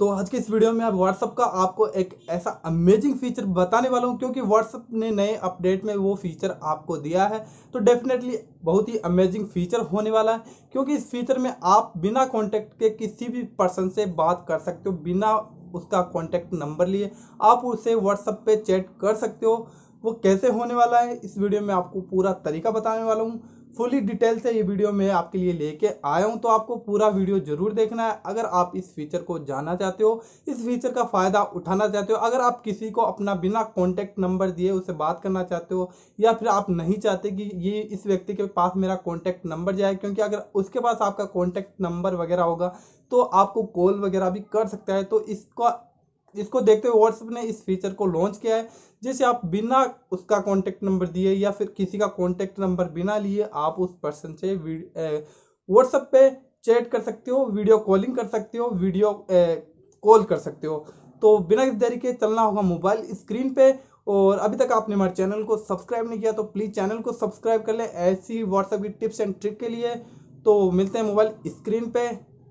तो आज के इस वीडियो में अब व्हाट्सअप का आपको एक ऐसा अमेजिंग फीचर बताने वाला हूँ, क्योंकि व्हाट्सअप ने नए अपडेट में वो फीचर आपको दिया है। तो डेफिनेटली बहुत ही अमेजिंग फीचर होने वाला है, क्योंकि इस फीचर में आप बिना कॉन्टेक्ट के किसी भी पर्सन से बात कर सकते हो, बिना उसका कॉन्टेक्ट नंबर लिए। आप उसे व्हाट्सअप पे चैट कर सकते हो। वो कैसे होने वाला है, इस वीडियो में आपको पूरा तरीका बताने वाला हूँ। फुली डिटेल से ये वीडियो मैं आपके लिए लेके आया हूँ तो आपको पूरा वीडियो ज़रूर देखना है। अगर आप इस फीचर को जानना चाहते हो, इस फीचर का फ़ायदा उठाना चाहते हो, अगर आप किसी को अपना बिना कॉन्टैक्ट नंबर दिए उसे बात करना चाहते हो, या फिर आप नहीं चाहते कि ये इस व्यक्ति के पास मेरा कॉन्टैक्ट नंबर जाए, क्योंकि अगर उसके पास आपका कॉन्टैक्ट नंबर वगैरह होगा तो आपको कॉल वगैरह भी कर सकता है। तो इसका इसको देखते हुए व्हाट्सएप ने इस फीचर को लॉन्च किया है, जिसे आप बिना उसका कॉन्टेक्ट नंबर दिए या फिर किसी का कॉन्टेक्ट नंबर बिना लिए आप उस पर्सन से व्हाट्सएप पे चैट कर सकते हो वीडियो कॉलिंग कर सकते हो वीडियो कॉल कर सकते हो। तो बिना देरी तरीके चलना होगा मोबाइल स्क्रीन पे, और अभी तक आपने हमारे चैनल को सब्सक्राइब नहीं किया तो प्लीज़ चैनल को सब्सक्राइब कर ले। ऐसी व्हाट्सएप की टिप्स एंड ट्रिक के लिए तो मिलते हैं मोबाइल स्क्रीन पे।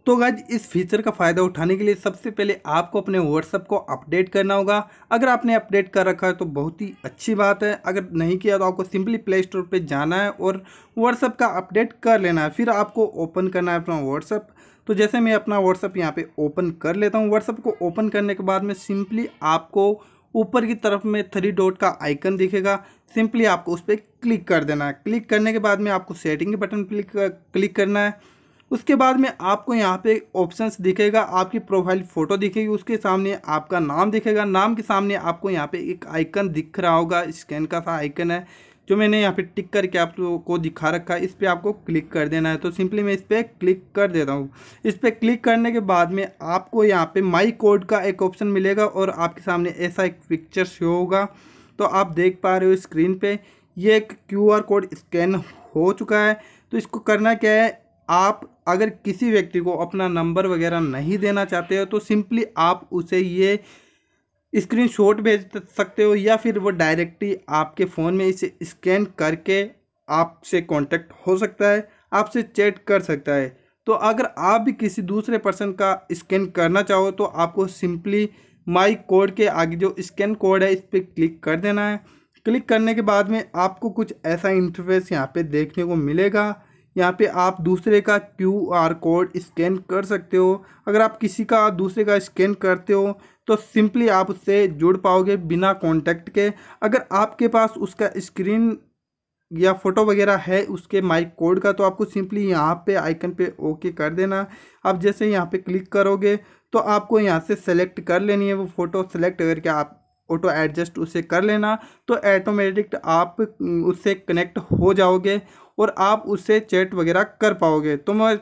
तो गाइज़ इस फीचर का फ़ायदा उठाने के लिए सबसे पहले आपको अपने व्हाट्सअप को अपडेट करना होगा। अगर आपने अपडेट कर रखा है तो बहुत ही अच्छी बात है। अगर नहीं किया तो आपको सिंपली प्ले स्टोर पर जाना है और व्हाट्सअप का अपडेट कर लेना है। फिर आपको ओपन करना है अपना व्हाट्सअप तो जैसे मैं अपना व्हाट्सअप यहाँ पे ओपन कर लेता हूँ। व्हाट्सअप को ओपन करने के बाद में सिंपली आपको ऊपर की तरफ़ में थ्री डॉट का आइकन दिखेगा। सिंपली आपको उस पर क्लिक कर देना है। क्लिक करने के बाद में आपको सेटिंग के बटन क्लिक करना है। उसके बाद में आपको यहाँ पे ऑप्शंस दिखेगा, आपकी प्रोफ़ाइल फ़ोटो दिखेगी, उसके सामने आपका नाम दिखेगा। नाम के सामने आपको यहाँ पे एक आइकन दिख रहा होगा स्कैन का सा आइकन है, जो मैंने यहाँ पे टिक करके आप को दिखा रखा है। इस पर आपको क्लिक कर देना है। तो सिंपली मैं इस पर क्लिक कर देता हूँ। इस पर क्लिक करने के बाद में आपको यहाँ पे माई कोड का एक ऑप्शन मिलेगा और आपके सामने ऐसा एक पिक्चर शो होगा। तो आप देख पा रहे हो स्क्रीन पे, ये एक क्यूआर कोड स्कैन हो चुका है। तो इसको करना क्या है? आप अगर किसी व्यक्ति को अपना नंबर वगैरह नहीं देना चाहते हो तो सिंपली आप उसे ये स्क्रीनशॉट भेज सकते हो, या फिर वो डायरेक्टली आपके फ़ोन में इसे स्कैन करके आपसे कांटेक्ट हो सकता है, आपसे चैट कर सकता है। तो अगर आप भी किसी दूसरे पर्सन का स्कैन करना चाहो तो आपको सिंपली माई कोड के आगे जो स्कैन कोड है, इस पर क्लिक कर देना है। क्लिक करने के बाद में आपको कुछ ऐसा इंटरफेस यहाँ पे देखने को मिलेगा। यहाँ पे आप दूसरे का क्यू आर कोड स्कैन कर सकते हो। अगर आप किसी का दूसरे का स्कैन करते हो तो सिंपली आप उससे जुड़ पाओगे बिना कांटेक्ट के। अगर आपके पास उसका स्क्रीन या फ़ोटो वगैरह है उसके माइक कोड का तो आपको सिंपली यहाँ पे आइकन पे ओके कर देना। आप जैसे यहाँ पे क्लिक करोगे तो आपको यहाँ से सेलेक्ट कर लेनी है वो फ़ोटो सेलेक्ट करके आप ऑटो एडजस्ट उसे कर लेना तो ऐटोमेटिक आप उससे कनेक्ट हो जाओगे। और आप उससे चैट वगैरह कर पाओगे। तो मैं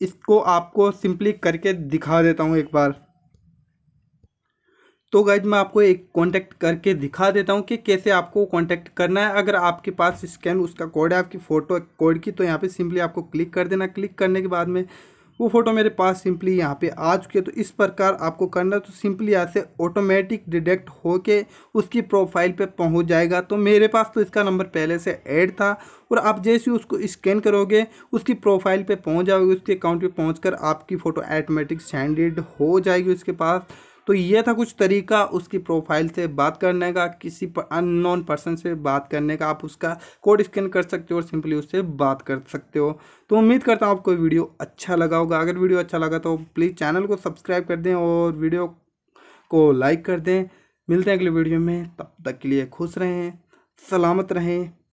इसको आपको सिंपली करके दिखा देता हूँ एक बार। तो गाइज़ मैं आपको एक कांटेक्ट करके दिखा देता हूँ कि कैसे आपको कांटेक्ट करना है। अगर आपके पास स्कैन उसका कोड है, आपकी फ़ोटो कोड की तो यहाँ पे सिंपली आपको क्लिक कर देना। क्लिक करने के बाद में वो फ़ोटो मेरे पास सिंपली यहाँ पे आ चुकी है तो इस प्रकार आपको करना तो सिंपली यहाँ से ऑटोमेटिक डिटेक्ट होके उसकी प्रोफ़ाइल पे पहुँच जाएगा। तो मेरे पास तो इसका नंबर पहले से ऐड था, और आप जैसे उसको स्कैन करोगे, उसकी प्रोफ़ाइल पे पहुँच जाओगे, उसके अकाउंट पे पहुँच आपकी फ़ोटो ऑटोमेटिक सेंडेड हो जाएगी उसके पास। तो ये था कुछ तरीका उसकी प्रोफ़ाइल से बात करने का, किसी अननोन पर्सन से बात करने का। आप उसका कोड स्कैन कर सकते हो और सिंपली उससे बात कर सकते हो। तो उम्मीद करता हूँ आपको वीडियो अच्छा लगा होगा। अगर वीडियो अच्छा लगा तो प्लीज़ चैनल को सब्सक्राइब कर दें और वीडियो को लाइक कर दें। मिलते हैं अगले वीडियो में। तब तक के लिए खुश रहें, सलामत रहें।